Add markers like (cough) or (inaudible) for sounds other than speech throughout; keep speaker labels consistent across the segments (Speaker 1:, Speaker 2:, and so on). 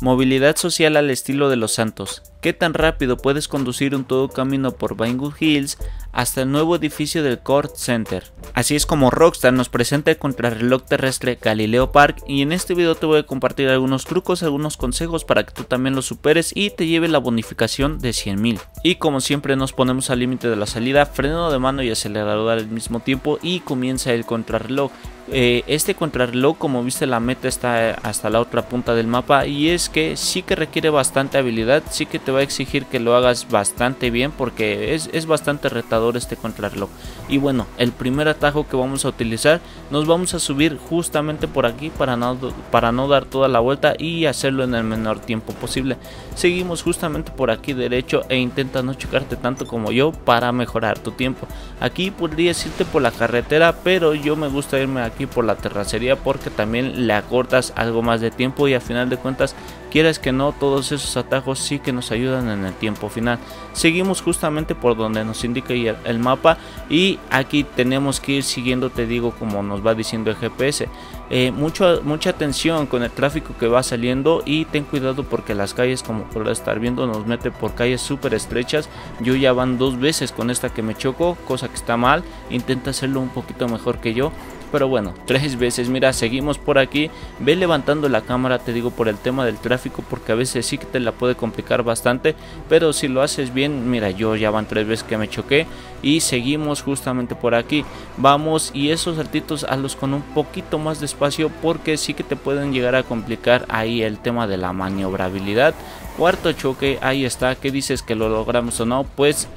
Speaker 1: Movilidad social al estilo de los santos. ¿Qué tan rápido puedes conducir un todo camino por Vinewood Hills hasta el nuevo edificio del Court Center? Así es como Rockstar nos presenta el contrarreloj terrestre Galileo Park y en este video te voy a compartir algunos trucos, algunos consejos para que tú también lo superes y te lleve la bonificación de 100.000. Y como siempre nos ponemos al límite de la salida, freno de mano y acelerador al mismo tiempo y comienza el contrarreloj. Eh, este contrarreloj como viste la meta está hasta la otra punta del mapa y es que sí que requiere bastante habilidad, sí que te va a exigir que lo hagas bastante bien porque es, es bastante retador este contrarreloj. Y bueno, el primer atajo que vamos a utilizar nos vamos a subir justamente por aquí para no, para no dar toda la vuelta y hacerlo en el menor tiempo posible. Seguimos justamente por aquí derecho e intenta no chocarte tanto como yo para mejorar tu tiempo. Aquí podrías irte por la carretera pero yo me gusta irme aquí por la terracería porque también le acortas algo más de tiempo y a final de cuentas quieras que no todos esos atajos sí que nos ayudan en el tiempo final. Seguimos justamente por donde nos indica el mapa y aquí tenemos que ir siguiendo te digo como nos va diciendo el GPS eh, mucho, mucha atención con el tráfico que va saliendo y ten cuidado porque las calles como podrás estar viendo nos mete por calles súper estrechas. Yo ya van dos veces con esta que me choco cosa que está mal. Intenta hacerlo un poquito mejor que yo pero bueno, (laughs) tres veces, mira, seguimos por aquí, ve levantando la cámara, te digo por el tema del tráfico, porque a veces sí que te la puede complicar bastante, pero si lo haces bien, mira, yo ya van tres veces que me choqué y seguimos justamente por aquí, vamos y esos saltitos hazlos con un poquito más de porque sí que te pueden llegar a complicar ahí el tema de la maniobrabilidad, cuarto choque, ahí está, ¿qué dices que lo logramos o no? Pues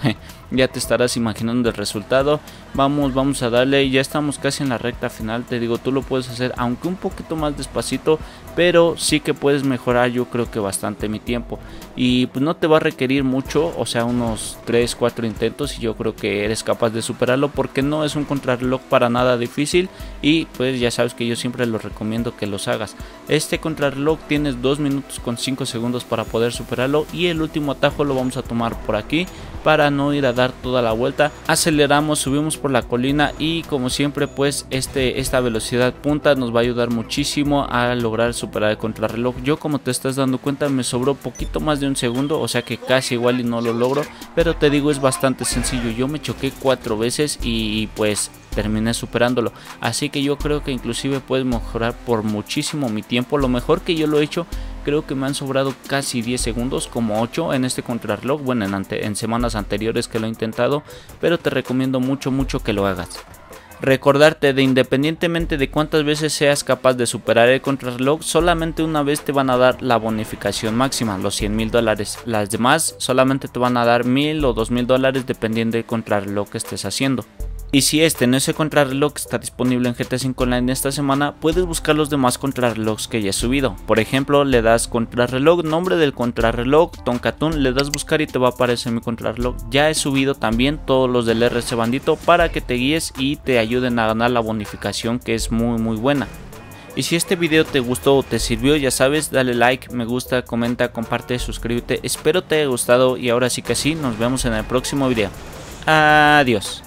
Speaker 1: ya te estarás imaginando el resultado. Vamos, vamos a darle, ya estamos casi en la recta final, te digo, tú lo puedes hacer aunque un poquito más despacito, pero sí que puedes mejorar yo creo que bastante mi tiempo. Y pues no te va a requerir mucho, o sea, unos 3, 4 intentos y yo creo que eres capaz de superarlo porque no es un contrarreloj para nada difícil y pues ya sabes que yo siempre lo recomiendo que los hagas. Este contrarreloj tienes 2 minutos con 5 segundos para poder superarlo y el último atajo lo vamos a tomar por aquí para no ir a dar toda la vuelta. Aceleramos subimos por la colina y como siempre pues este esta velocidad punta nos va a ayudar muchísimo a lograr superar el contrarreloj. Yo como te estás dando cuenta me sobró poquito más de un segundo o sea que casi igual y no lo logro pero te digo es bastante sencillo. Yo me choqué cuatro veces y pues terminé superándolo. Así que yo creo que inclusive puedes mejorar por muchísimo mi tiempo. Lo mejor que yo lo he hecho creo que me han sobrado casi 10 segundos como 8 en este contrarreloj bueno en, semanas anteriores que lo he intentado pero te recomiendo mucho mucho que lo hagas Recordarte de independientemente de cuántas veces seas capaz de superar el contrarreloj, solamente una vez te van a dar la bonificación máxima, los 100 mil dólares. Las demás solamente te van a dar mil o dos mil dólares dependiendo del contrarreloj que estés haciendo. Y si este no es el contrarreloj que está disponible en GTA 5 Online esta semana, puedes buscar los demás contrarrelojes que ya he subido. Por ejemplo, le das contrarreloj, nombre del contrarreloj, Tonkatun, le das buscar y te va a aparecer mi contrarreloj. Ya he subido también todos los del RC Bandito para que te guíes y te ayuden a ganar la bonificación que es muy muy buena. Y si este video te gustó o te sirvió, ya sabes, dale like, me gusta, comenta, comparte, suscríbete. Espero te haya gustado y ahora sí que sí, nos vemos en el próximo video. Adiós.